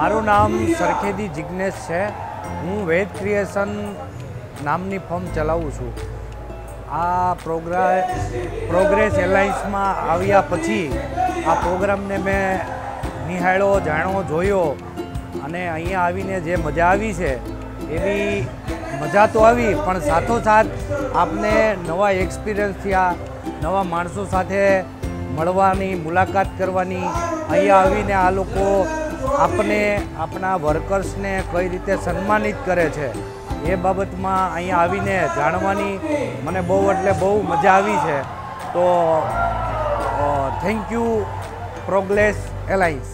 મારું નામ સરખેદી જિજ્ઞેશ છે. હું વેદ ક્રિએશન નામની ફર્મ ચલાવું છું. આ પ્રોગ્રા, પ્રોગ્રેસ એલાયન્સમાં આવ્યા પછી આ પ્રોગ્રામને મેં નિહાળ્યો, જાણ્યો, જોયો અને અહીંયા આવીને જે મજા આવી છે, એવી મજા તો આવી, પણ સાથોસાથ આપને નવા એક્સપિરિયન્સ થયા નવા માણસો સાથે મળવાની, મુલાકાત કરવાની અહીંયા આવીને આ લોકો આપને આપણા વર્કર્સને કઈ રીતે સન્માનિત કરે છે એ બાબતમાં અહીંયા આવીને જાણવાની મને બહુ એટલે બહુ મજા આવી છે. તો થેન્ક યુ પ્રોગ્રેસ એલાયન્સ.